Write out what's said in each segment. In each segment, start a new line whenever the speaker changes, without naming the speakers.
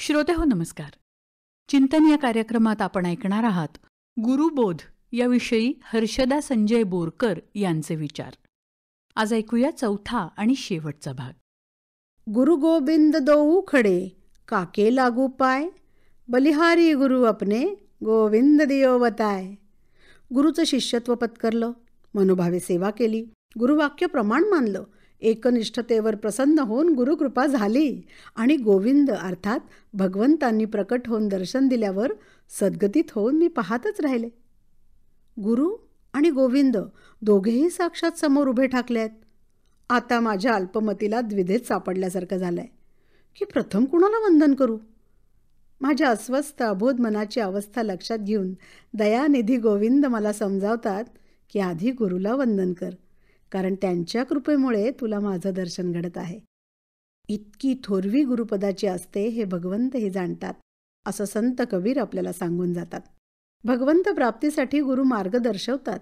श्रोते हो नमस्कार. चिंतन या कार्यक्रमात आपण ऐकणार आहात गुरुबोध याविषयी हर्षदा संजय बोरकर यांचे विचार. आज ऐकूया चौथा आणि शेवटचा भाग.
गुरु गोविंद दोऊ खडे काके लागू पाय. बलिहारी गुरु अपने गोविंद दियो बताय. गुरुचं शिष्यत्व पत्करलं मनोभावे सेवा केली. गुरुवाक्य प्रमाण मानलं. एकनिष्ठतेवर प्रसन्न होऊन गुरुकृपा झाली. आणि गोविंद अर्थात भगवंतांनी प्रकट होऊन दर्शन दिल्यावर सद्गतीत होऊन मी पाहतच राहिले. गुरु आणि गोविंद दोघेही साक्षात समोर उभे ठाकले आहेत आता माझ्या अल्पमतीला द्विधेत सापडल्यासारखं झालंय. की प्रथम कुणाला वंदन करू? माझ्या अस्वस्थ अबोध मनाची अवस्था लक्षात घेऊन दयानिधी गोविंद मला समजावतात की आधी गुरुला वंदन कर. कारण त्यांच्या कृपेमुळे तुला माझं दर्शन घडत आहे. इतकी थोरवी गुरुपदाची असते हे भगवंतही जाणतात असं संत कबीर आपल्याला सांगून जातात. भगवंत प्राप्तीसाठी गुरु मार्ग दर्शवतात.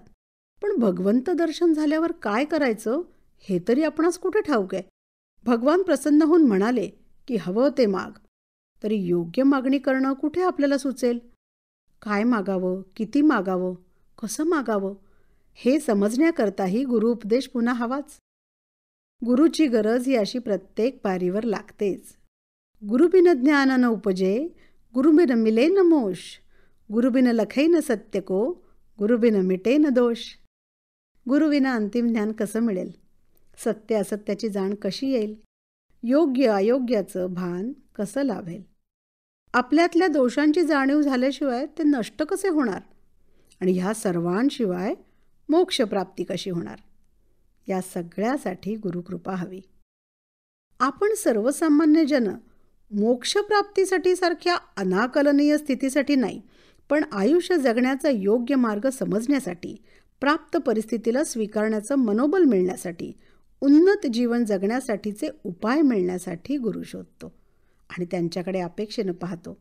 पण भगवंत दर्शन झाल्यावर काय करायचं? हे तरी आपणास कुठे ठाऊक आहे? भगवान प्रसन्न होऊन म्हणाले की हवं ते माग. तरी योग्य मागणी करणं कुठे आपल्याला सुचेल? काय मागावं? किती मागावं? कसं मागावं? हे समजण्याकरताही गुरु उपदेश पुन्हा हवाच. गुरुची गरज ही अशी प्रत्येक पारीवर लागतेच. गुरुबिन ज्ञान न उपजे गुरुबिन मिले न मोश गुरुबिन लखै न सत्यको गुरुबिन मिटे न दोष. गुरुविना अंतिम ज्ञान कसं मिळेल? सत्य असत्याची जाण कशी येईल? योग्य अयोग्याचं भान कसं लाभेल? आपल्यातल्या दोषांची जाणीव झाल्याशिवाय ते नष्ट कसे होणार? आणि ह्या सर्वांशिवाय मोक्षप्राप्ती कशी होणार? या सगळ्यासाठी गुरुकृपा हवी. आपण सर्वसामान्य जन मोक्षप्राप्तीसाठी सारख्या अनाकलनीय स्थितीसाठी नाही पण आयुष्य जगण्याचा योग्य मार्ग समजण्यासाठी प्राप्त परिस्थितीला स्वीकारण्याचं मनोबल मिळण्यासाठी उन्नत जीवन जगण्यासाठीचे उपाय मिळण्यासाठी गुरु शोधतो आणि त्यांच्याकडे अपेक्षेनं पाहतो.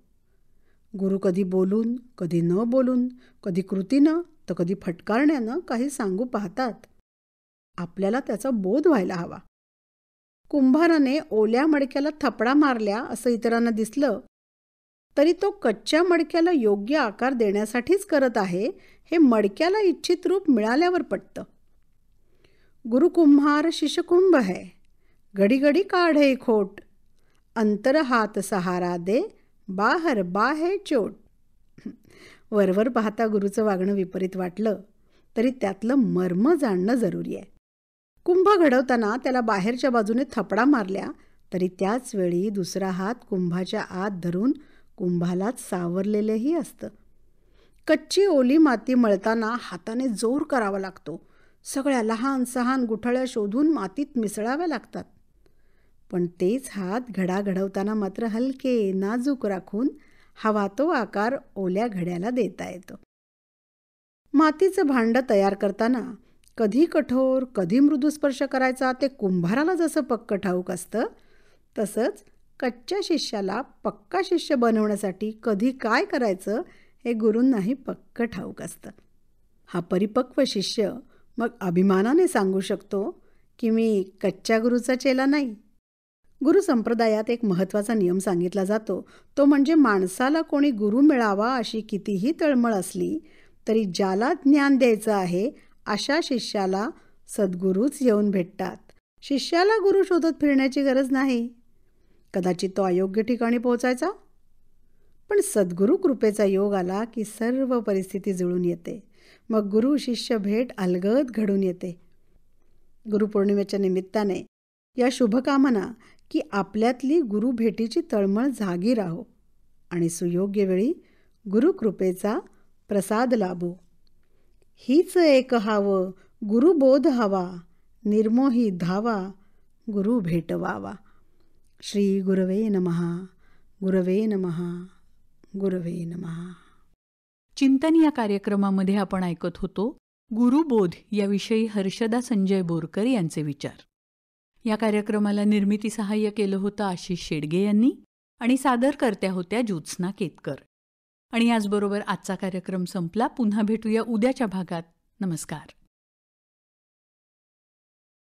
गुरु कधी बोलून कधी न बोलून कधी कृतीनं तर कधी फटकारण्यानं काही सांगू पाहतात. आपल्याला त्याचा बोध व्हायला हवा. कुंभाराने ओल्या मडक्याला थपडा मारल्या असं इतरांना दिसलं तरी तो कच्च्या मडक्याला योग्य आकार देण्यासाठीच करत आहे हे मडक्याला इच्छित रूप मिळाल्यावर पटतं. गुरुकुंभार शिशकुंभ है घडी काढ काढे खोट अंतर हात सहारा दे बाहर बाहे चोट. वरवर पाहता गुरुचं वागणं विपरीत वाटलं तरी त्यातलं मर्म जाणणं जरुरी आहे. कुंभ घडवताना त्याला बाहेरच्या बाजूने थपडा मारल्या तरी त्याच वेळी दुसरा हात कुंभाच्या आत धरून कुंभालाच सावरलेलंही असतं. कच्ची ओली माती मळताना हाताने जोर करावा लागतो. सगळ्या लहान सहान गुठळ्या शोधून मातीत मिसळाव्या लागतात. पण तेच हात घडा घडवताना मात्र हलके नाजूक राखून हवा तो आकार ओल्या घड्याला देता येतो. मातीचं भांडं तयार करताना कधी कठोर कधी मृदू स्पर्श करायचा ते कुंभाराला जसं पक्क ठाऊक असतं तसंच कच्च्या शिष्याला पक्का शिष्य बनवण्यासाठी कधी काय करायचं हे गुरूंनाही पक्क ठाऊक असतं. हा परिपक्व शिष्य मग अभिमानाने सांगू शकतो की मी कच्च्या गुरुचा चेला नाही. गुरु संप्रदायात एक महत्त्वाचा नियम सांगितला जातो. तो म्हणजे माणसाला कोणी गुरु मिळावा अशी कितीही तळमळ असली तरी ज्याला ज्ञान द्यायचं आहे अशा शिष्याला सद्गुरूच येऊन भेटतात. शिष्याला गुरु शोधत फिरण्याची गरज नाही. कदाचित तो अयोग्य ठिकाणी पोहोचायचा? पण सद्गुरू कृपेचा योग आला की सर्व परिस्थिती जुळून येते. मग गुरु शिष्य भेट अलगद घडून येते. गुरुपौर्णिमेच्या निमित्ताने या शुभकामना की आपल्यातली गुरुभेटीची तळमळ जागी राहो आणि सुयोग्य वेळी गुरुकृपेचा प्रसाद लाभो. हीच एक हावं गुरुबोध हवा निर्मोही धावा गुरु भेटवावा. श्री गुरवे नमहा गुरवे नमहा गुरवे नमहा
चिंतन या कार्यक्रमामध्ये आपण ऐकत होतो गुरुबोध याविषयी हर्षदा संजय बोरकर यांचे विचार. या कार्यक्रमाला निर्मिती सहाय्य केलं होतं आशिष शेडगे यांनी आणि सादरकर्त्या होत्या ज्योत्स्ना केतकर. आणि याचबरोबर आजचा कार्यक्रम संपला. पुन्हा भेटूया उद्याच्या भागात. नमस्कार.